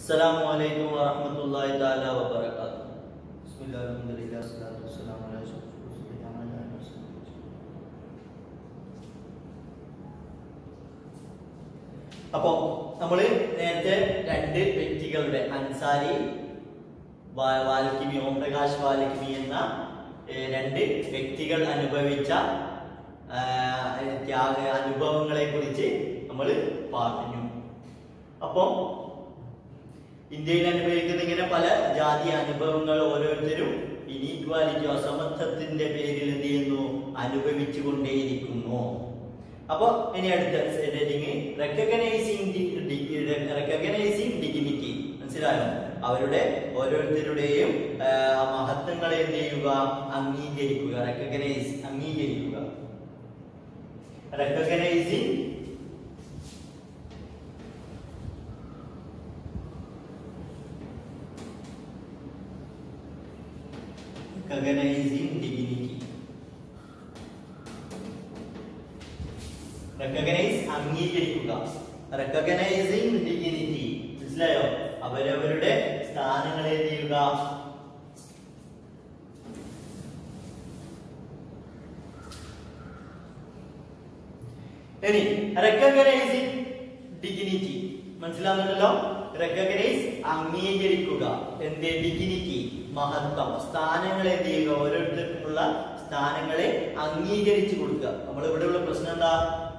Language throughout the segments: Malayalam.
السلام عليكم ورحمة الله تعالى وبركاته بسم الله الحمد لله والصلاة والسلام على أشرف رسول الله وعلى آله وصحبه അപ്പോ നമ്മള് നേരത്തെ രണ്ട് വ്യക്തികളുടെ അൻസാരി വാ- വാൽക്കിമി ഓംപ്രകാശ് വാൽക്കിമി എന്ന ഏർ, രണ്ട് വ്യക്തികൾ അനുഭവിച്ച ആ, ത്യാഗ അനുഭവങ്ങളെ കുറിച്ച് നമ്മൾ പറഞ്ഞു അപ്പോ ഇന്ത്യയിൽ അനുഭവിക്കുന്ന ഇങ്ങനെ പല ജാതി അനുഭവങ്ങൾ ഓരോരുത്തരും ഇനീക്വാലിറ്റി അസമത്വത്തിന്റെ പേരിൽ എന്ത് ചെയ്യുന്നു? അനുഭവിച്ചു കൊണ്ടേയിരിക്കുന്നു അപ്പൊ ഇനി അടുത്ത റെക്കഗ്നൈസിങ് ഡിഗ്നിറ്റി മനസ്സിലായോ? അവരുടെ ഓരോരുത്തരുടെയും മഹത്വങ്ങളെ എന്ത് ചെയ്യുക? അംഗീകരിക്കുക. റെക്കഗ്നൈസ് അംഗീകരിക്കുക. റെക്കഗ്നൈസിങ് recognizing dignity recognize അംഗീകരിക്കുക recognizing dignity മനസ്സിലായോ അവരവരുടെ സ്ഥാനങ്ങളെ ചെയ്യുക ഇനി റെക്കഗ്നൈസിങ് ഡിഗ്നിറ്റി മനസ്സിലാകുന്നുണ്ടല്ലോ റെക്കഗ്നൈസ് അംഗീകരിക്കുക എന്ത് ഡിഗ്നിറ്റി മഹത്വം. സ്ഥാനങ്ങളെ എന്ത് ചെയ്യുക? ഓരോരുത്തർക്കുമുള്ള സ്ഥാനങ്ങളെ അംഗീകരിച്ചു കൊടുക്കുക. നമ്മൾ ഇവിടെയുള്ള പ്രശ്നം എന്താ?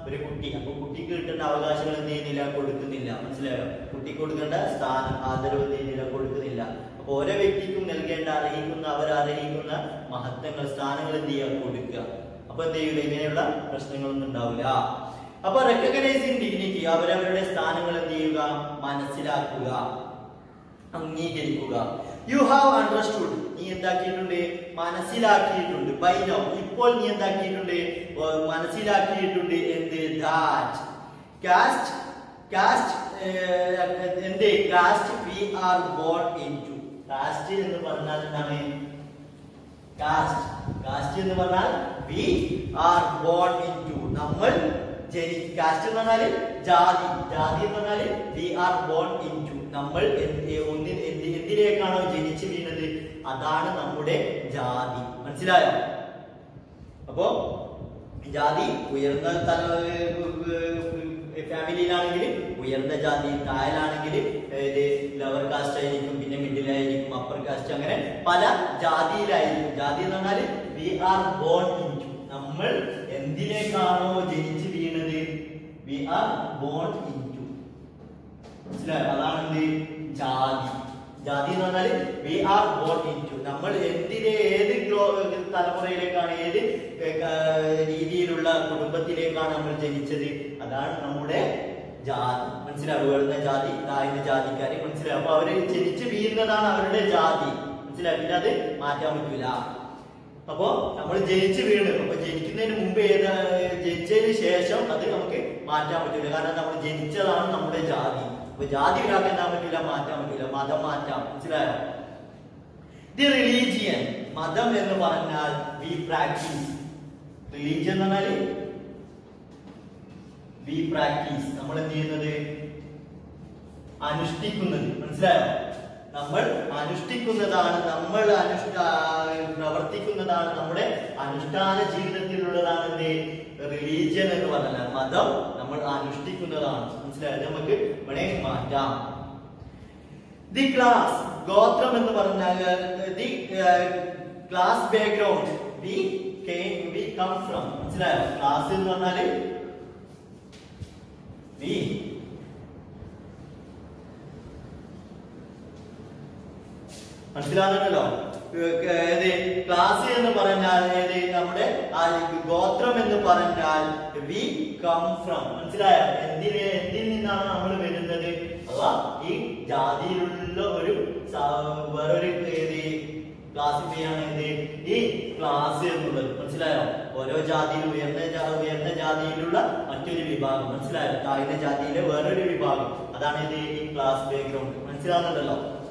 ഒരു കുട്ടി. അപ്പൊ കുട്ടിക്ക് കിട്ടേണ്ട അവകാശങ്ങൾ എന്ത് ചെയ്യുന്നില്ല? കൊടുക്കുന്നില്ല. മനസ്സിലായോ? കുട്ടിക്ക് കൊടുക്കേണ്ട സ്ഥാനം ആദരവ് എന്ത് ചെയ്യുന്നില്ല? കൊടുക്കുന്നില്ല. അപ്പൊ ഓരോ വ്യക്തിക്കും നൽകേണ്ട അർഹിക്കുന്ന അവർ അർഹിക്കുന്ന മഹത്വങ്ങൾ സ്ഥാനങ്ങൾ എന്ത് ചെയ്യുക? കൊടുക്കുക. അപ്പൊ എന്ത് ചെയ്യുക ഇങ്ങനെയുള്ള പ്രശ്നങ്ങളൊന്നും ഉണ്ടാവില്ല. അപ്പൊ റെക്കഗ്നൈസിങ് ഡിഗ്നിറ്റി അവരവരുടെ സ്ഥാനങ്ങൾ എന്ത് ചെയ്യുക? മനസ്സിലാക്കുക. അംഗീകരിക്കുക. യു ഹാവ് അണ്ടർസ്റ്റുഡ് നീ എന്താക്കിയിട്ടുണ്ട്? മനസ്സിലാക്കിയിട്ടുണ്ട്. ബൈ നോ ഇപ്പോൾ നീ എന്താക്കിയിട്ടുണ്ട്? ഓ, മനസ്സിലാക്കിയിട്ടുണ്ട്. എന്ത്? ദാറ്റ് കാസ്റ്റ് കാസ്റ്റ് എന്ത്? Caste we are born into caste എന്ന് പറഞ്ഞാൽ എന്താണ്? കാസ്റ്റ് കാസ്റ്റ് എന്ന് പറഞ്ഞാൽ we are born into നമ്മൾ ജനി കാസ്റ്റ് എന്ന് പറഞ്ഞാൽ ജാതി. ജാതി എന്ന് പറഞ്ഞാൽ we are born into നമ്മൾ ഒന്നിൽ എന്തിലേക്കാണോ ജനിച്ചു വീണത്? അതാണ് നമ്മുടെ ജാതി. മനസ്സിലായോ? അപ്പോ ജാതി ഉയർന്ന തല ഫാമിലിയിലാണെങ്കിൽ ഉയർന്ന ജാതി താഴെയാണെങ്കിൽ ലവർ കാസ്റ്റ് ആയിരിക്കും പിന്നെ മിഡിൽ ആയിരിക്കും അപ്പർ കാസ്റ്റ് അങ്ങനെ പല ജാതിയിലായിരിക്കും. ജാതി എന്ന് പറഞ്ഞാൽ വി ആർ ബോൺ ഇൻ നമ്മൾ എന്തിനേക്കാണോ ജനിച്ചു വീണത്? വി ആർ ബോൺ ഇൻ മനസ്സിലായോ? അതാണ് ജാതി. ജാതി നമ്മൾ എന്തിനെ ഏത് തലമുറയിലേക്കാണ് ഏത് രീതിയിലുള്ള കുടുംബത്തിലേക്കാണ് നമ്മൾ ജനിച്ചത്? അതാണ് നമ്മുടെ ജാതി. മനസ്സിലാവും ജാതി താഴ്ന്ന ജാതിക്കാരെ മനസ്സിലാവും അപ്പൊ അവർ ജനിച്ച് വീഴുന്നതാണ് അവരുടെ ജാതി. മനസ്സിലാവും പിന്നെ അത് മാറ്റാൻ പറ്റൂല. അപ്പോ നമ്മൾ ജനിച്ച് വീണ്. അപ്പൊ ജനിക്കുന്നതിന് മുമ്പ് ഏത് ജനിച്ചതിന് ശേഷം അത് നമുക്ക് മാറ്റാൻ പറ്റില്ല കാരണം നമ്മൾ ജനിച്ചതാണ് നമ്മുടെ ജാതി. അപ്പൊ ജാതി ഉണ്ടാക്കാൻ പറ്റില്ല മാറ്റാൻ പറ്റില്ല മതം മാറ്റാം. മനസ്സിലായോ? ദി റിലീജിയൻ മതം എന്ന് പറഞ്ഞാൽ വി പ്രാക്ടീസ് റിലീജിയൻ എന്ന് പറഞ്ഞാൽ വി പ്രാക്ടീസ് നമ്മൾ എന്ത് ചെയ്യുന്നത്? അനുഷ്ഠിക്കുന്നത്. മനസ്സിലായോ? നമ്മൾ അനുഷ്ഠിക്കുന്നതാണ് നമ്മൾ അനുഷ്ഠ പ്രവർത്തിക്കുന്നതാണ് നമ്മുടെ അനുഷ്ഠാന ജീവിതത്തിലുള്ളതാണ് എന്ത്? റിലീജിയൻ എന്ന് പറഞ്ഞാൽ മതം നമ്മൾ അനുഷ്ഠിക്കുന്നതാണ്. മനസ്സിലായോ ഇത് നമുക്ക് ഇവിടെ മാറ്റാം. ദി ക്ലാസ് ഗോത്രം എന്ന് പറഞ്ഞാൽ the class background we we come from മനസ്സിലായോ? ക്ലാസ് എന്ന് പറഞ്ഞാൽ വി മനസ്സിലാകുന്നുണ്ടല്ലോ ഏത്? ക്ലാസ് എന്ന് പറഞ്ഞാൽ ഏത്? നമ്മുടെ ആ ഗോത്രം എന്ന് പറഞ്ഞാൽ വി കം ഫ്രം മനസ്സിലായോ? എന്തിന് എന്തിൽ നിന്നാണ് നമ്മൾ വരുന്നത്? അപ്പൊ ഈ ജാതിയിലുള്ള ഒരു വേറൊരു ഏത്? ക്ലാസിഫൈയാണ് എന്ത് ഈ ക്ലാസ് എന്നുള്ളത്. മനസ്സിലായോ? ഓരോ ജാതിയിലും ഉയർന്ന ഉയർന്ന ജാതിയിലുള്ള മറ്റൊരു വിഭാഗം. മനസ്സിലായോ? താഴ്ന്ന ജാതിയിലെ വേറൊരു വിഭാഗം. അതാണ് ഇത് ഈ ക്ലാസ് ബാക്ക്ഗ്രൗണ്ട് മനസ്സിലാകുന്നുണ്ടല്ലോ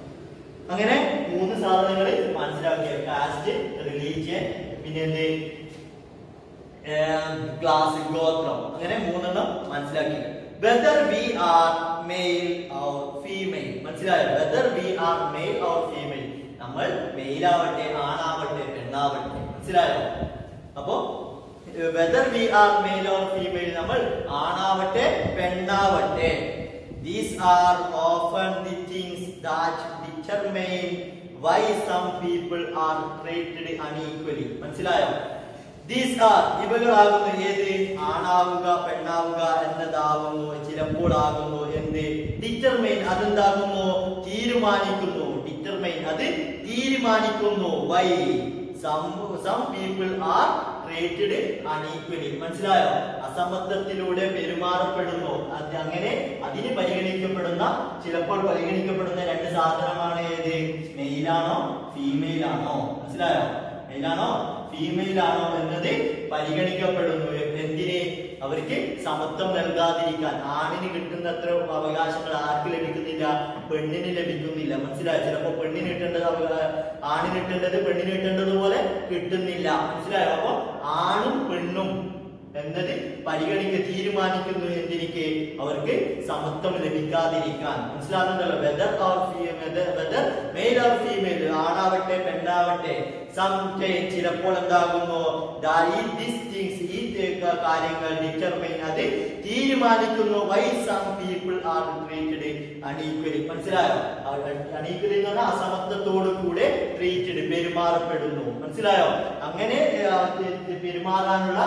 അങ്ങനെ മൂന്ന് സാധനങ്ങൾ മനസ്സിലാക്കിയ. കാസ്റ്റ് റിലീജിയൻ പിന്നെ ക്ലാസ് ഗോത്രം. അങ്ങനെ മൂന്നെണ്ണം മനസ്സിലാക്കി. Whether we are male or female മനസ്സിലായോ? Whether we are male or female നമ്മൾ മെയിൽ ആവട്ടെ ആണാവട്ടെ പെണ്ണാവട്ടെ. മനസ്സിലായോ? അപ്പോ whether we are male or female നമ്മൾ ആണാവട്ടെ പെണ്ണാവട്ടെ. These are often the things that determine why some people are treated unequally മനസ്സിലായോ? ദീസ് ആർ ഇവകളാകുന്നു ഏത്? ആണാവുക പെണ്ണാവുക എന്നതാകുന്നു ചിലപ്പോൾ ആകുന്നു എന്ത്? ഡിറ്റർമൈൻ അതെന്താകുന്നു? തീരുമാനിക്കുന്നു. ഡിറ്റർമൈൻ അത് തീരുമാനിക്കുന്നു. Why some some people are treated unequally മനസ്സിലായോ? അസമത്വത്തിലൂടെ പെരുമാറപ്പെടുന്നു. അത് അങ്ങനെ അതിന് പരിഗണിക്കപ്പെടുന്ന ചിലപ്പോൾ പരിഗണിക്കപ്പെടുന്ന രണ്ട് സാധനമാണ് ഏത്? മെയിലാണോ ഫീമെയിൽ ആണോ മനസ്സിലായോ? മെയിലാണോ ഫീമെയിൽ ആണോ എന്നത് പരിഗണിക്കപ്പെടുന്നു. എന്തിനെ? അവർക്ക് സമത്വം നൽകാതിരിക്കാൻ. ആണിന് കിട്ടുന്ന അത്ര അവകാശങ്ങൾ ആർക്ക് ലഭിക്കുന്നില്ല? പെണ്ണിന് ലഭിക്കുന്നില്ല. മനസ്സിലായോ? ചിലപ്പോ പെണ്ണിന് കിട്ടേണ്ടത് ആണിന് കിട്ടേണ്ടത് പെണ്ണിന് കിട്ടേണ്ടത് പോലെ കിട്ടുന്നില്ല. മനസ്സിലായോ? അപ്പൊ ആണും പെണ്ണും എന്നത് പരിഗണിക്ക തീരുമാനിക്കുന്നു എന്തിനിക്ക് അവർക്ക് സമത്വം ലഭിക്കാതിരിക്കാൻ. മനസ്സിലാകുന്നുണ്ടല്ലോ? Whether or whether male or female ആണാവട്ടെ പെണ്ണാവട്ടെ സം ചിലപ്പോൾ എന്താകുന്നു? കാര്യങ്ങൾ ഡിറ്റർമൈൻ അത് തീരുമാനിക്കുന്നു. Why some people are treated unequally മനസ്സിലായോ അണീക്വലി എന്ന് പറഞ്ഞാൽ അസമത്വത്തോടു കൂടെ ട്രീറ്റഡ് പെരുമാറപ്പെടുന്നു. മനസ്സിലായോ? അങ്ങനെ പെരുമാറാനുള്ള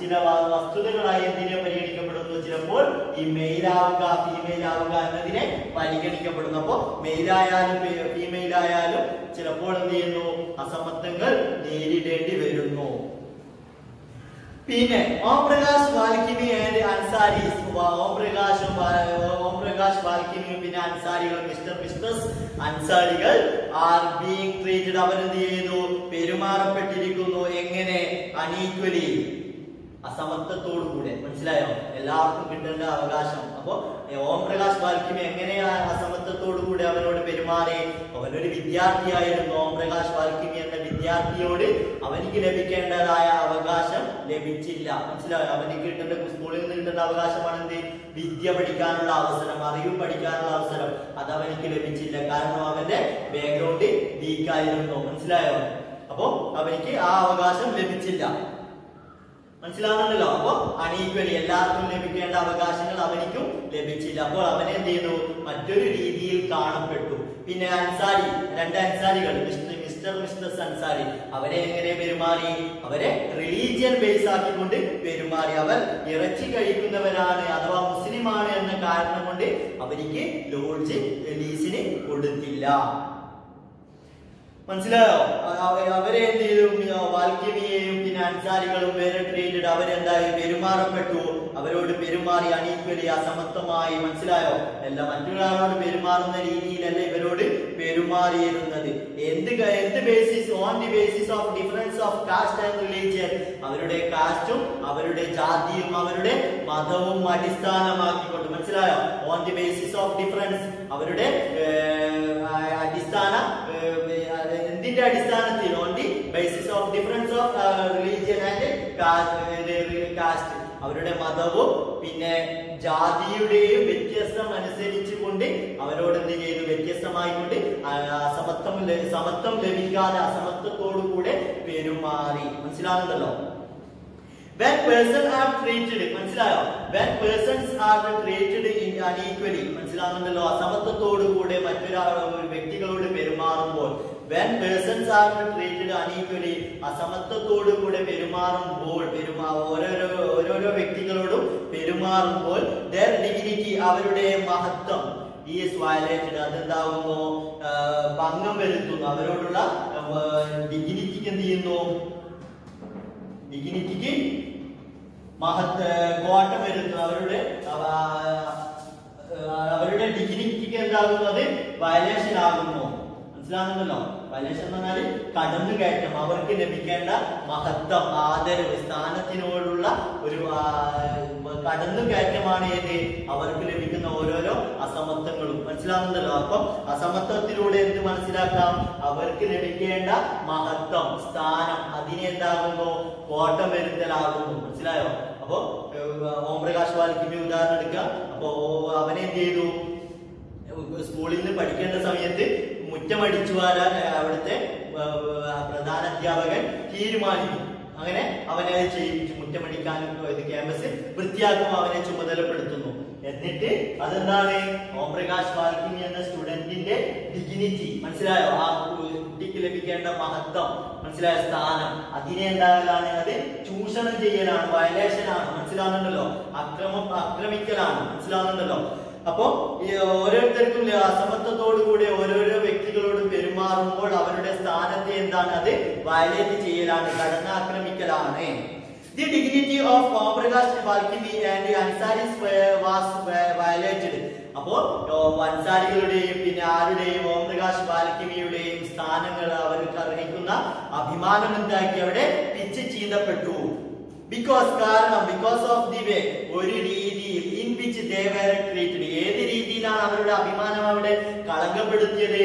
ചില വസ്തുതകളായി എന്തിനെ പരിഗണിക്കപ്പെടുന്നു? ചിലപ്പോൾ ഈ മെയിലാവുക ആവുക എന്നതിനെ പരിഗണിക്കപ്പെടുന്നു അപ്പോ മെയിലായാലും ഫീമെയിൽ ആയാലും ചിലപ്പോൾ എന്ത് ചെയ്യുന്നു? അസമത്വങ്ങൾ നേരിടേണ്ടി വരുന്നു. പിന്നെ ഓം പ്രകാശ് വാൽക്കിമി ഓം പ്രകാശും ഓം പ്രകാശ് പിന്നെ അൻസാരികൾ മിസ്റ്റർ മിസ്റ്റസ് അൻസാരികൾ ആർ ബീങ് ട്രീറ്റഡ്. അവരെന്ത് ചെയ്തു പെരുമാറപ്പെട്ടിരിക്കുന്നു. എങ്ങനെ? അണീക്വലി അസമത്വത്തോടു കൂടെ. മനസ്സിലായോ? എല്ലാവർക്കും കിട്ടേണ്ട അവകാശം. അപ്പോ ഓം പ്രകാശ് വാൽക്കിമി എങ്ങനെയാണ് അസമത്വത്തോടു കൂടെ അവനോട് പെരുമാറി? അവനൊരു വിദ്യാർത്ഥിയായിരുന്നു ഓം പ്രകാശ് വാൽക്കിമി എന്ന വിദ്യാർത്ഥിയോട് അവനിക്ക് ലഭിക്കേണ്ടതായ അവകാശം ലഭിച്ചില്ല. മനസ്സിലായോ? അവനിക്ക് കിട്ടേണ്ട സ്കൂളിൽ നിന്ന് കിട്ടേണ്ട അവകാശമാണ് എന്ത്? വിദ്യ പഠിക്കാനുള്ള അവസരം അറിവ് പഠിക്കാനുള്ള അവസരം. അത് അവനിക്ക് ലഭിച്ചില്ല. കാരണം അവന്റെ ബാക്ക്ഗ്രൗണ്ട് വീക്കായിരുന്നു മനസ്സിലായോ? അപ്പോ അവനിക്ക് ആ അവകാശം ലഭിച്ചില്ല. മനസ്സിലാവുന്നുണ്ടല്ലോ അപ്പൊ അണീക്വലി എല്ലാവർക്കും ലഭിക്കേണ്ട അവകാശങ്ങൾ അവനിക്കും ലഭിച്ചില്ല. അപ്പോൾ അവൻ എന്ത് ചെയ്തു? മറ്റൊരു രീതിയിൽ കാണപ്പെട്ടു. പിന്നെ അൻസാരി രണ്ട് അൻസാരികൾ മിസ്റ്റർ മിസ്റ്റർ അൻസാരി. അവരെ എങ്ങനെ പെരുമാറി? അവരെ റിലീജിയൻ ബേസ് ആക്കിക്കൊണ്ട് പെരുമാറി. അവർ ഇറച്ചി കഴിക്കുന്നവരാണ് അഥവാ മുസ്ലിമാണ് എന്ന കാരണം കൊണ്ട് അവർക്ക് ലോഡ്ജ് കൊടുത്തില്ല. മനസ്സിലായോ? അവരെ എന്ത് ചെയ്തു? പിന്നെ അൻസാരികളും വേറിട്ടിട്ട് അവരെന്തായി പെരുമാറപ്പെട്ടു? അവരോട് പെരുമാറി അണീക്വലി അസമത്വമായി മനസ്സിലായോ? അല്ല മറ്റൊരാളോട് പെരുമാറുന്ന രീതിയിലല്ല ഇവരോട് പെരുമാറിയിരുന്നത്. എന്ത് എന്ത് basis on the basis of difference of caste and religion അവരുടെ കാസ്റ്റും അവരുടെ ജാതിയും അവരുടെ മതവും അടിസ്ഥാനമാക്കിക്കൊണ്ട്. മനസ്സിലായോ? On the basis of difference അവരുടെ അടിസ്ഥാന എന്തിന്റെ അടിസ്ഥാനത്തിൽ? Basis of difference of religion and caste അവരുടെ മതവും പിന്നെ ജാതിയുടെയും വ്യത്യസ്തം അനുസരിച്ചുകൊണ്ട് അവരോട് എന്ത് ചെയ്തു? വ്യത്യസ്തമായിക്കൊണ്ട് അസമത്വം സമത്വം ലഭിക്കാതെ അസമത്വത്തോടു കൂടെ പെരുമാറി മനസ്സിലാകുന്നുണ്ടല്ലോ? When person are treated മനസ്സിലായോ? When persons are treated in unequally മനസ്സിലാകുന്നുണ്ടല്ലോ? അസമത്വത്തോടു കൂടെ മറ്റൊരാളോ വ്യക്തികളോട് പെരുമാറുമ്പോൾ when persons are treated unequally അസമത്വത്തോടു കൂടെ പെരുമാറുമ്പോൾ പെരുമാ ഓരോരോ ഓരോരോ വ്യക്തികളോടും പെരുമാറുമ്പോൾ their dignity അവരുടെ മഹത്വം. ഈസ് വയലേറ്റഡ് അതെന്താകുന്നു ഭംഗം വരുത്തുന്നു. അവരോടുള്ള ഡിഗ്നിറ്റിക്ക് എന്ത് ചെയ്യുന്നു? ഡിഗ്നിറ്റിക്ക് മഹത്വ കോട്ടം വരുത്തുന്നു. അവരുടെ അവരുടെ ഡിഗ്നിറ്റിക്ക് എന്താകുന്നു? അത് വയലേഷൻ ആകുന്നു. മനസ്സിലാകുന്നല്ലോ വയലേഷൻ എന്ന് പറഞ്ഞാൽ കടന്നു കയറ്റം അവർക്ക് ലഭിക്കേണ്ട മഹത്വം ആദരവ് സ്ഥാനത്തിനോടുള്ള ഒരു കടന്നു കയറ്റമാണ് ഏത്? അവർക്ക് ലഭിക്കുന്ന ഓരോരോ അസമത്വങ്ങളും. മനസ്സിലാകുന്നല്ലോ അപ്പം അസമത്വത്തിലൂടെ എന്ത് മനസ്സിലാക്കാം? അവർക്ക് ലഭിക്കേണ്ട മഹത്വം സ്ഥാനം അതിനെന്താകുന്നു കോട്ടം വരുത്തലാകുന്നു മനസ്സിലായോ? അപ്പോ ഓം പ്രകാശ് വാൽക്കിന്റെ ഉദാഹരണം എടുക്കാം. അപ്പോ അവനെ എന്ത് ചെയ്തു? സ്കൂളിൽ നിന്ന് പഠിക്കേണ്ട സമയത്ത് മുറ്റമടിച്ചു വാരാൻ അവിടുത്തെ പ്രധാന അധ്യാപകൻ തീരുമാനിക്കും. അങ്ങനെ അവനെ അത് ചെയ്യിപ്പിച്ചു. മുറ്റമടിക്കാനും ഇത് ക്യാമ്പസ് വൃത്തിയാക്കും അവനെ ചുമതലപ്പെടുത്തുന്നു. എന്നിട്ട് അതെന്താണ്? ഓം പ്രകാശ് വാൽക്കിനി എന്ന സ്റ്റുഡന്റിന്റെ ഡിഗ്നിറ്റി മനസ്സിലായോ? ആ കുട്ടിക്ക് ലഭിക്കേണ്ട മഹത്വം. മനസ്സിലായ? സ്ഥാനം. അതിനെ എന്താകലാണ്? അത് ചൂഷണം ചെയ്യലാണ് വയലേഷൻ ആണ് മനസ്സിലാവുന്നുണ്ടല്ലോ? അക്രമം ആക്രമിക്കലാണ്. മനസ്സിലാവുന്നുണ്ടല്ലോ? അപ്പോ ഓരോരുത്തർക്കും അസമത്വത്തോടു കൂടി ഓരോരോ വ്യക്തികളോട് പെരുമാറുമ്പോൾ അവരുടെ സ്ഥാനത്തെ എന്താണ്? അത് വയലേറ്റ് ചെയ്യലാണ് കടന്നാക്രമിക്കലാണ്. ദി ഡിഗ്നിറ്റി ഓഫ് ഓംപ്രകാശ് ബാൽക്കിമി ആൻഡ് അൻസാരിസ് വാസ് വയലേറ്റഡ് അപ്പോ ഓ, അൻസാരികളുടെയും പിന്നെ ആരുടെയും ഓംപ്രകാശ് ബാൽക്കിമിയുടെയും സ്ഥാനങ്ങൾ അവർക്ക് അർഹിക്കുന്ന അഭിമാനം എന്താക്കി അവിടെ പിച്ച് ചീന്തപ്പെട്ടു. ബിക്കോസ് കാരണം ബിക്കോസ് ഓഫ് ദി വേ ഒരു രീതിയിൽ ദേ ഏത് രീതിയിലാണ് അവരുടെ അഭിമാനം അവിടെ കളങ്കപ്പെടുത്തിയത്?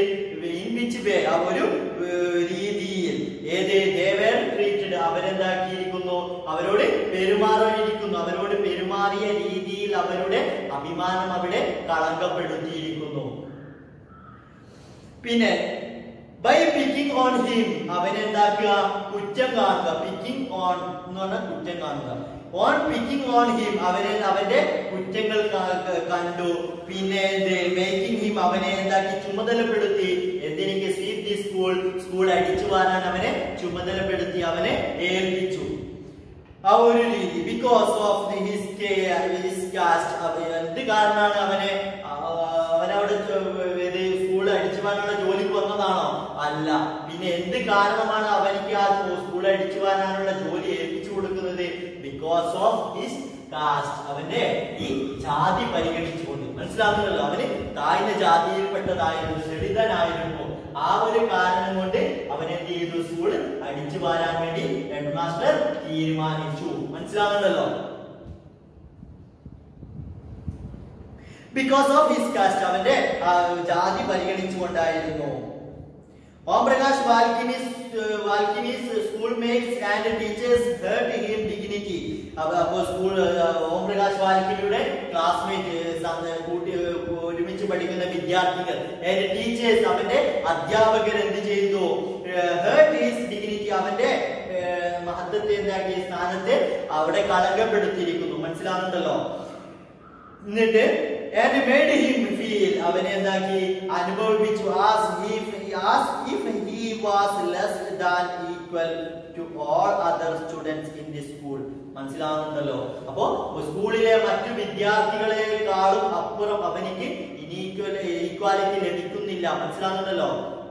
ആ ഒരു രീതിയിൽ. ഏത് ദേ അവരെന്താക്കിയിരിക്കുന്നു? അവരോട് പെരുമാറിയിരിക്കുന്നു. അവരോട് പെരുമാറിയ രീതിയിൽ അവരുടെ അഭിമാനം അവിടെ കളങ്കപ്പെടുത്തിയിരിക്കുന്നു. പിന്നെ ബൈ പിക്കിംഗ് ഓൺ ഹിം അവനെന്താക്കുക? കുറ്റം കാണുക. പിക്കിംഗ് ഓൺ എന്ന് പറഞ്ഞാൽ കുറ്റം കാണുക. ഓൺ പിക്കിംഗ് ഓൺ ഹിം അവനെ അവന്റെ കുറ്റങ്ങൾ കണ്ടു. പിന്നെ മേക്കിംഗ് ഹിം അവനെ എന്താക്കി? ചുമതലപ്പെടുത്തി. എന്തിനേക്ക് സ്വീപ് ദി സ്കൂൾ സ്കൂൾ അടിച്ചു വാരാൻ അവനെ ചുമതലപ്പെടുത്തി അവനെ ഏൽപ്പിച്ചു. ആ ഒരു രീതി. Because of the his caste എന്ത് കാരണമാണ് അവനെ അവനവിടെ സ്കൂൾ അടിച്ചു പോകാനുള്ള ജോലിക്ക് വന്നതാണോ? അല്ല. പിന്നെ എന്ത് കാരണമാണ് അവനിക്ക് ആ സ്കൂൾ അടിച്ചു പോകാനുള്ള ജോലി ഏൽപ്പിച്ചു കൊടുക്കുന്നത് ബിക്കോസ് ഓഫ് ഹിസ് കാസ്റ്റ് അവന്റെ ഈ ജാതി പരിഗണിച്ചുകൊണ്ട്. മനസ്സിലാകുന്നല്ലോ? അവന് താഴ്ന്ന ജാതിയിൽപ്പെട്ടതായിരുന്നു ദളിതനായിരുന്നു. ആ ഒരു കാരണം കൊണ്ട് അവൻ ചെയ്തു? സ്കൂൾ അടിച്ചു പാരാൻ വേണ്ടി ഹെഡ് മാസ്റ്റർ തീരുമാനിച്ചു. മനസ്സിലാകുന്നല്ലോ? ബിക്കോസ് ഓഫ് ഹിസ് കാസ്റ്റ് അവന്റെ ജാതി പരിഗണിച്ചുകൊണ്ടായിരുന്നു. Om Prakash Valmiki's Valmiki's schoolmates and teachers hurt him അപ്പോൾ സ്കൂൾ ഓം പ്രകാശ് വാൽക്കിനിയുടെ ക്ലാസ്മേറ്റ് കൂട്ടി ഒരുമിച്ച് പഠിക്കുന്ന വിദ്യാർത്ഥികൾ ടീച്ചേഴ്സ് അവന്റെ അധ്യാപകർ എന്ത് ചെയ്തു? ഡിഗ്രിക്ക് അവന്റെ മഹത്വത്തെ എന്താക്കിയ സ്ഥാനത്തെ അവിടെ കളങ്കപ്പെടുത്തിയിരിക്കുന്നു. മനസ്സിലാകുന്നുണ്ടല്ലോ എന്നിട്ട് and made him അവനെ എന്താക്കി? അനുഭവിപ്പിച്ചു. As if as if he was less than equal to all other students in the മനസ്സിലാവുന്നുണ്ടല്ലോ അപ്പോ സ്കൂളിലെ മറ്റു വിദ്യാർത്ഥികളെക്കാളും അപ്പുറം അവനിക്ക് ഇനീക്വൽ ഈക്വാലിറ്റി ലഭിക്കുന്നില്ല. മനസ്സിലാവുന്നുണ്ടല്ലോ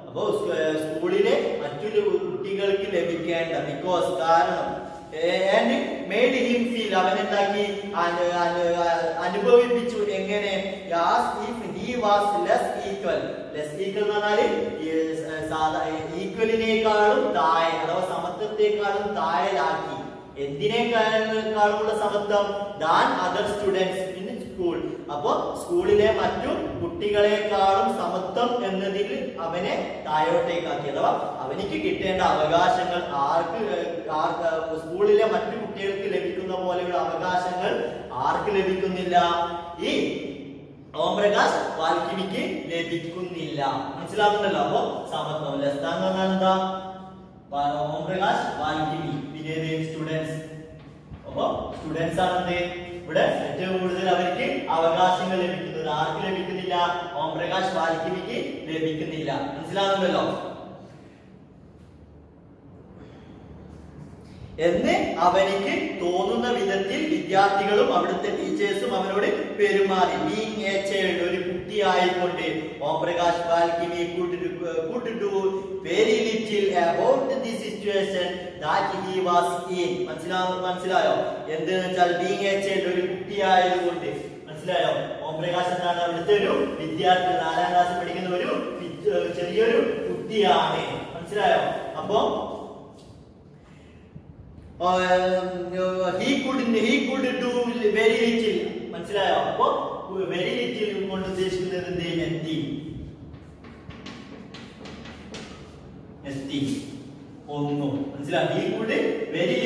അപ്പോ സ്കൂളിലെ മറ്റൊരു കുട്ടികൾക്ക് ലഭിക്കേണ്ട ബിക്കോസ് കാരണം ആൻഡ് ഫീൽ അവൻ എന്താക്കി അനു- അനു- അനുഭവിപ്പിച്ചു. എങ്ങനെ? Was less equal less equal എന്ന് സാധാ ഈക്വലിനേക്കാളും താഴെ അഥവാ സമത്വത്തെക്കാളും താഴെയാക്കി എന്തിനേക്കാളുമുള്ള സമത്വം than other students in school അപ്പോ സ്കൂളിലെ മറ്റു കുട്ടികളെക്കാളും സമത്വം എന്നതിൽ അവനെ താഴോട്ടേക്കാക്കി. അഥവാ അവനിക്ക് കിട്ടേണ്ട അവകാശങ്ങൾ ആർക്ക് സ്കൂളിലെ മറ്റു കുട്ടികൾക്ക് ലഭിക്കുന്ന പോലെയുള്ള അവകാശങ്ങൾ ആർക്ക് ലഭിക്കുന്നില്ല? ഈ ഓംപ്രകാശ് വാൽക്കിമിക്ക് ലഭിക്കുന്നില്ല. മനസ്സിലാകുന്നല്ലോ അപ്പോ സമത്വം പറഞ്ഞാൽ എന്താ ഓംപ്രകാശ് വാൽക്കിനി പിന്നെ സ്റ്റുഡൻസ് അപ്പോ സ്റ്റുഡൻസ് ആണ് എന്ത്? ഇവിടെ ഏറ്റവും കൂടുതൽ അവർക്ക് അവകാശങ്ങൾ ലഭിക്കുന്നത്. ആർക്ക് ലഭിക്കുന്നില്ല? ഓം പ്രകാശ് വാൽക്കിമിക്ക് ലഭിക്കുന്നില്ല. മനസ്സിലാകുന്നല്ലോ എന്ന് അവനിക്ക് തോന്നുന്ന വിധത്തിൽ വിദ്യാർത്ഥികളും അവിടുത്തെ ടീച്ചേഴ്സും അവനോട് പെരുമാറി. ബീങ് എ ചൈൽഡ് ഒരു കുട്ടിയായിക്കൊണ്ട് Om Prakash ബാൽക്കിനി do very little about the situation that he was in മനസ്സിലാ മനസ്സിലായോ? എന്ത് വെച്ചാൽ ബീങ് എ ചൈൽഡ് ഒരു കുട്ടിയായതുകൊണ്ട് മനസ്സിലായോ? ഓം പ്രകാശ് അവിടുത്തെ ഒരു വിദ്യാർത്ഥി. നാലാം ക്ലാസ്സിൽ പഠിക്കുന്ന ഒരു ചെറിയൊരു കുട്ടിയാണ്. മനസ്സിലായോ? അപ്പൊ മനസ്സിലായോ അപ്പോ വെരി ലിറ്റിൽ കൊണ്ട് ഉദ്ദേശിക്കുന്നത് എന്ത് എത്തി നെത്തി ഒന്നു മനസ്സിലായി ഈ കൂട് വെരി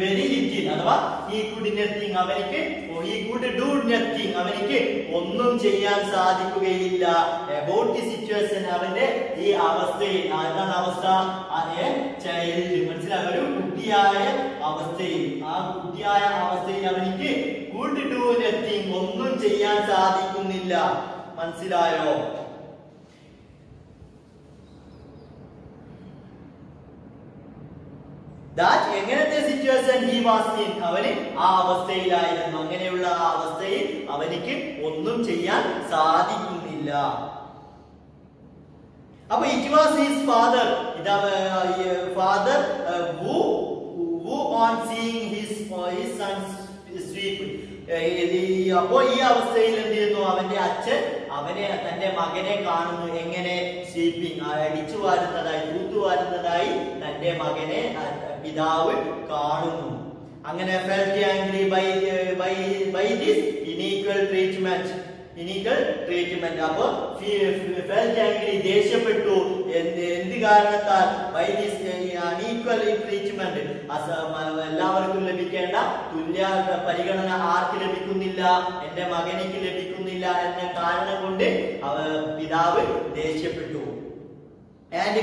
വെരി ലിറ്റിൽ അഥവാ ഈ കുഡ് നെത്തിങ് അവനിക്ക് ഈ കൂട് ഡു നത്തിങ് അവനിക്ക് ഒന്നും ചെയ്യാൻ സാധിക്കുകയില്ല. അബൌട്ട് ദി സിറ്റുവേഷൻ അവന്റെ ഈ അവസ്ഥയിൽ എന്താണ് അവസ്ഥ? ചൈൽഡ് മനസ്സിലായ ഒരു കുട്ടിയായ അവസ്ഥയിൽ. ആ കുട്ടിയായ അവസ്ഥയിൽ അവനിക്ക് കൂട് ഡു നത്തിങ് ഒന്നും ചെയ്യാൻ സാധിക്കുന്നില്ല. മനസ്സിലായോ? ദാറ്റ് എങ്ങനത്തെ സിറ്റുവേഷൻ ഹി വാസ് ഇൻ അവന് ആ അവസ്ഥയിലായിരുന്നു. അങ്ങനെയുള്ള ആ അവസ്ഥയിൽ അവനിക്ക് ഒന്നും ചെയ്യാൻ സാധിക്കുന്നില്ല. അപ്പൊ it was his father father അപ്പോ ഈ അവസ്ഥയിൽ എന്ത് ചെയ്യുന്നു? അവന്റെ അച്ഛൻ അവനെ തന്റെ മകനെ കാണുന്നു. എങ്ങനെ? സ്വീപ്പിംഗ് അടിച്ചു വാരുന്നതായി തൂത്തുവാരുന്നതായി തന്റെ മകനെ പിതാവ് കാണുന്നു. അങ്ങനെ felt angry by by by unequal treatment unequal treatment angry ദേഷ്യപ്പെട്ടു. എന്ത് കാരണത്താൽ? ബൈ ദിസ് അനീക്വൽ ട്രീറ്റ്മെന്റ് എല്ലാവർക്കും ലഭിക്കേണ്ട തുല്യ പരിഗണന ആർക്ക് ലഭിക്കുന്നില്ല? എന്റെ മകനിക്ക് ലഭിക്കുന്നില്ല എന്ന കാരണം കൊണ്ട് പിതാവ് ദേഷ്യപ്പെട്ടു. ആൻഡ്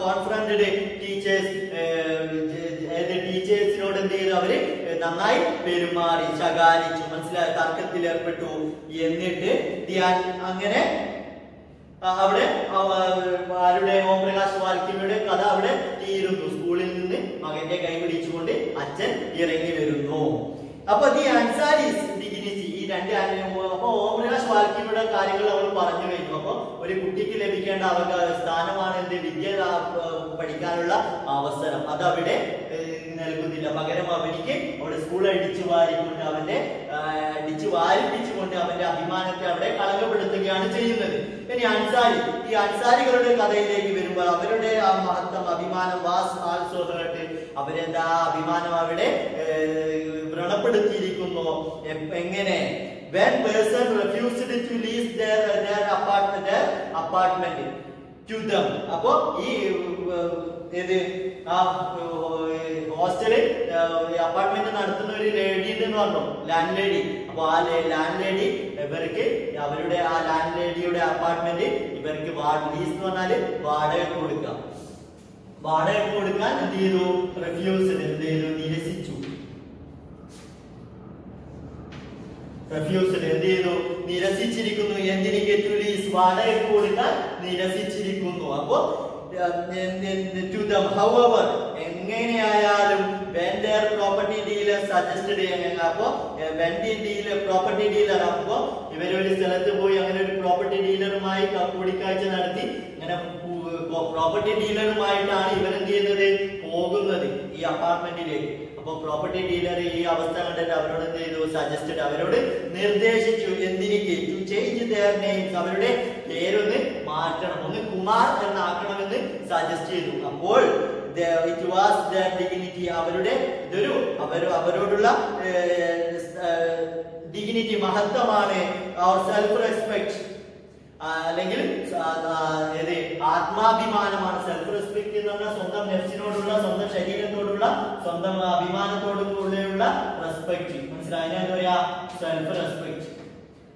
കോൺഫറന്റഡ് ടീച്ചേഴ്സ് ടീച്ചേഴ്സിനോട് എന്ത് ചെയ്തു അവർ? നന്നായി പെരുമാറി ശകാരിച്ചു മനസ്സിലായ തർക്കത്തിൽ ഏർപ്പെട്ടു എന്നിട്ട് ധ്യാൻ അങ്ങനെ അവിടെ അവ- ആരുടെ ഓംപ്രകാശ് വാൽക്കിയുടെ കഥ അവിടെ തീരുന്നു. സ്കൂളിൽ നിന്ന് മകന്റെ കൈ പിടിച്ചുകൊണ്ട് അച്ഛൻ ഇറങ്ങി വരുന്നു. അപ്പൊ ദി ഈ രണ്ട് ആ- അപ്പൊ ഓംപ്രകാശ് വാൽക്കിയുടെ കാര്യങ്ങൾ അവൾ പറഞ്ഞു കഴിഞ്ഞു. അപ്പൊ ഒരു കുട്ടിക്ക് ലഭിക്കേണ്ട അവർക്ക് സ്ഥാനമാണ് എന്ത്? വിദ്യ പഠിക്കാനുള്ള അവസരം. അത് അവിടെ നൽകുന്നില്ല. പകരം അവനിക്ക് അവിടെ സ്കൂൾ അടിച്ചു വാരിക്കൊണ്ട് അവന്റെ അടിച്ചു വാരിപ്പിച്ചുകൊണ്ട് അവന്റെ അഭിമാനത്തെ അവിടെ കളങ്കപ്പെടുത്തുകയാണ് ചെയ്യുന്നത്. ഇനി അൻസാരി. ഈ അൻസാരികളുടെ കഥയിലേക്ക് വരുമ്പോൾ അവരുടെ ആ മഹത്വം അഭിമാനം വാസ് ആൾസോ ഹേർട്ട് അവരെന്താ അഭിമാനം അവിടെ വ്രണപ്പെടുത്തിയിരിക്കുന്നു. എങ്ങനെ? When person refused to lease their their apartment their apartment to them. അപ്പോ ഈ ഏത് ആ ഹോസ്റ്റൽ അപ്പാർട്ട്മെന്റ് നടത്തുന്ന ഒരു ലേഡി എന്ന് പറഞ്ഞു. ലാൻഡ് ലേഡി അപ്പൊ ആ ലാൻഡ് ലേഡി ഇവർക്ക് അവരുടെ ആ ലാൻഡ് ലേഡിയുടെ അപ്പാർട്ട്മെന്റ് ഇവർക്ക് ലീസ് എന്ന് പറഞ്ഞാൽ വാടക കൊടുക്കാം. വാടക കൊടുക്കാൻ എന്ത് ചെയ്തു? റിഫ്യൂസ് എന്ത് ചെയ്തു? നിരസിച്ചു. റിഫ്യൂസൽ എന്ത് ചെയ്തു നിരസിച്ചിരിക്കുന്നു. എന്തിന് ഗെറ്റ് ലീസ് വാടക കൊടുക്കാൻ നിരസിച്ചിരിക്കുന്നു. അപ്പോ ടു ദം ഹൗവർ എങ്ങനെയായാലും when പ്രോപ്പർട്ടി ഡീലർ suggested എങ്ങനെ അപ്പോ വെണ്ടി ഡീലർ പ്രോപ്പർട്ടി ഡീലർ അപ്പോ ഇവരൊരു സ്ഥലത്ത് പോയി അങ്ങനെ ഒരു പ്രോപ്പർട്ടി ഡീലറുമായി കൂടിക്കാഴ്ച നടത്തി അങ്ങനെ പ്രോപ്പർട്ടി ഡീലറുമായിട്ടാണ് ഇവരെന്ത് ചെയ്യുന്നത് പോകുന്നത് ഈ അപ്പാർട്ട്മെന്റിലേക്ക് അപ്പൊ പ്രോപ്പർട്ടി ഡീലർ ഈ അവസ്ഥ കണ്ടിട്ട് അവരോട് എന്ത് ചെയ്തു? സജസ്റ്റഡ് അവരോട് നിർദ്ദേശിച്ചു. എന്തിനിക്ക് ടു ചേഞ്ച് അവരുടെ പേരൊന്ന് മാറ്റണം. ഒന്ന് കുമാർ എന്നാക്കണമെന്ന് സജസ്റ്റ് ചെയ്തു. അപ്പോൾ ഇറ്റ് വാസ് ദ ഡിഗ്നിറ്റി അവരുടെ ഇതൊരു അവർ അവരോടുള്ള ഡിഗ്നിറ്റി മഹത്വമാണ്. അവർ സെൽഫ് റെസ്പെക്ട് അല്ലെങ്കിൽ ആത്മാഭിമാനമാണ്. സെൽഫ് റെസ്പെക്ട് എന്ന് പറഞ്ഞാൽ സ്വന്തം നെഫ്സിനോടുള്ള സ്വന്തം ശരീരത്തോടുള്ള സ്വന്തം അഭിമാനത്തോടും അഭിമാനത്തോടുള്ള റെസ്പെക്ട് മനസ്സിലായി? എന്താ പറയാ? സെൽഫ് റെസ്പെക്ട്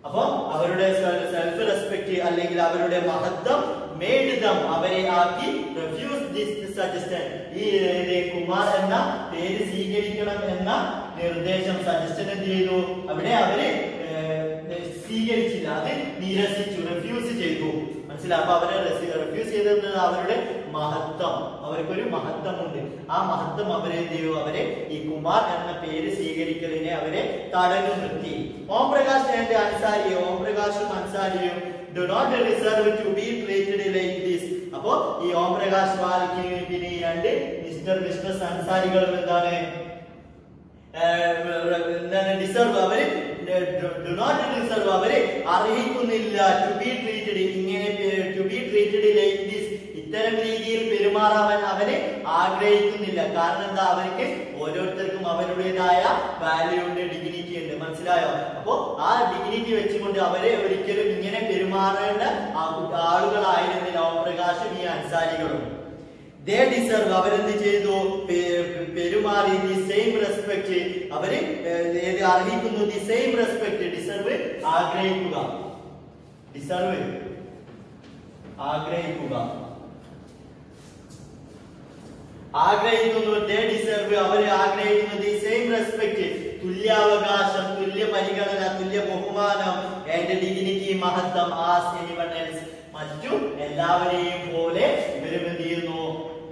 അപ്പൊ അവരുടെ സെൽഫ് റെസ്പെക്ട് അല്ലെങ്കിൽ അവരുടെ മഹത്വം ദം അവരെ ആക്കി റിഫ്യൂസ് ദിസ് സജസ്റ്റൻ ഈ കുമാർ എന്ന പേര് സ്വീകരിക്കണം എന്ന നിർദ്ദേശം സജസ്റ്റൻ എന്ത് ചെയ്തു? അവിടെ അവർ സ്വീകരിച്ചില്ല. അത് നിരസിച്ചു റിഫ്യൂസ് ചെയ്തു. മനസ്സിലായി? അപ്പൊ അവരെ റിഫ്യൂസ് ചെയ്തത് അവരുടെ മഹത്വം. അവർക്കൊരു മഹത്വമുണ്ട്. ആ മഹത്വം അവരെ ചെയ്യൂ അവരെ ഈ കുമാർ എന്ന പേര് സ്വീകരിക്കലിനെ അവരെ തടഞ്ഞു നിർത്തി. ഓം പ്രകാശ് എന്റെ അൻസാരി ഓം പ്രകാശും അൻസാരിയും do not deserve to be treated like this അപ്പോ ഈ ഓം പ്രകാശ് വാൽക്കിന് രണ്ട് മിസ്റ്റർ ബിസിനസ് അൻസാരികളും എന്താണ്? ഡിസർവ് അവർ ഡു നോട്ട് ഡിസർവ് അവർ അർഹിക്കുന്നില്ല ടു ബി ട്രീറ്റഡ് ഇങ്ങനെ ടു ബി ട്രീറ്റഡ് ലൈക്ക് ഇത്തരം രീതിയിൽ പെരുമാറാൻ അവർ ആഗ്രഹിക്കുന്നില്ല. കാരണം എന്താ? അവർക്ക് ഓരോരുത്തർക്കും അവരുടേതായ വാല്യൂ ഉണ്ട് ഡിഗ്നിറ്റി ഉണ്ട്. മനസ്സിലായോ? അപ്പോ ആ ഡിഗ്നിറ്റി വെച്ചുകൊണ്ട് അവരെ ഒരിക്കലും ഇങ്ങനെ പെരുമാറേണ്ട ആളുകളായിരുന്നില്ല. ഓം ഈ അൻസാരികളും. ദേ ഡിസർവ് അവരെന്ത് ചെയ്തു? പെരുമാറി. ദി സെയിം റെസ്പെക്ട് അവർ അർഹിക്കുന്നു? ദി സെയിം റെസ്പെക്ട് ഡിസർവ് ആഗ്രഹിക്കുക. ഡിസർവ് ആഗ്രഹിക്കുക. ആഗ്രഹിക്കുന്നു ദേ ഡിസർവ് അവർ ആഗ്രഹിക്കുന്നു ദി സെയിം റെസ്പെക്ട് തുല്യാവകാശം തുല്യ പരിഗണന തുല്യ ബഹുമാനം ഡിഗ്നിറ്റി മഹത്വം ആസ് എനിവൺ എൽസ് മറ്റു എല്ലാവരെയും പോലെ ഇവരും എന്ത് ചെയ്യുന്നു?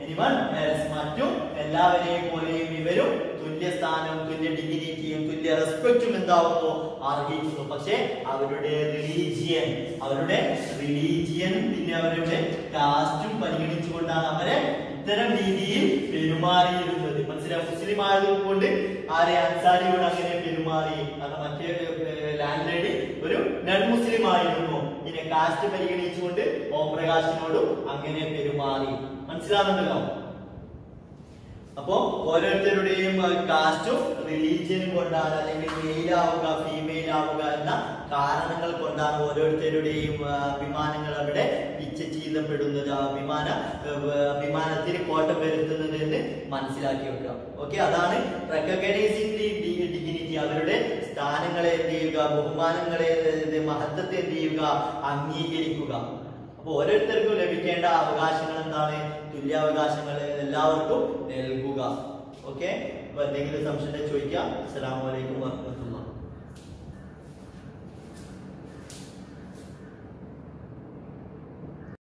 എനിവൺ എൽസ് മറ്റു എല്ലാവരെയും പോലെയും ഇവരും തുല്യ സ്ഥാനവും തുല്യ ഡിഗ്നിറ്റിയും തുല്യ റെസ്പെക്റ്റും എന്താവുന്നു? അർഹിക്കുന്നു. പക്ഷെ അവരുടെ റിലീജിയൻ അവരുടെ റിലീജിയനും പിന്നെ അവരുടെ കാസ്റ്റും പരിഗണിച്ചുകൊണ്ടാണ് അവരെ ഇത്തരം രീതിയിൽ പെരുമാറിയിരുന്നത്. മനസ്സിലായി? മുസ്ലിം ആയതുകൊണ്ട് ആരെ അൻസാരിയോട് അങ്ങനെ പെരുമാറി കാരണം മറ്റേ ലാൻഡ് ലേഡി ഒരു നൺ മുസ്ലിം ആയിരുന്നു പിന്നെ കാസ്റ്റ് പരിഗണിച്ചുകൊണ്ട് ഓംപ്രകാശിനോടും അങ്ങനെ പെരുമാറി. മനസ്സിലാവുന്നുണ്ടല്ലോ? അപ്പോ ഓരോരുത്തരുടെയും കാസ്റ്റും റിലീജിയനും കൊണ്ടാണ് അല്ലെങ്കിൽ മെയിൽ ആവുക ഫീമെയിൽ ആവുക എന്ന കാരണങ്ങൾ കൊണ്ടാണ് ഓരോരുത്തരുടെയും അഭിമാനങ്ങൾ അവിടെ ചെയ്തപ്പെടുന്നത് ആ വിമാന വിമാനത്തിന് കോട്ടം വരുത്തുന്നത് എന്ന് മനസ്സിലാക്കി വെക്കുക. ഓക്കെ അതാണ് റെക്കഗ്നൈസിംഗ് ഡിഗ്നിറ്റി അവരുടെ സ്ഥാനങ്ങളെ എന്ത് ചെയ്യുക ബഹുമാനങ്ങളെ മഹത്വത്തെ എന്ത് ചെയ്യുക അംഗീകരിക്കുക. അപ്പൊ ഓരോരുത്തർക്കും ലഭിക്കേണ്ട അവകാശങ്ങൾ എന്താണ്? തുല്യാവകാശങ്ങൾ എല്ലാവർക്കും നൽകുക. ഓക്കെ അപ്പൊ എന്തെങ്കിലും സംശയം ചോദിക്കാം അസ്സലാമു അലൈക്കും വറഹ്മത്തുള്ളാഹി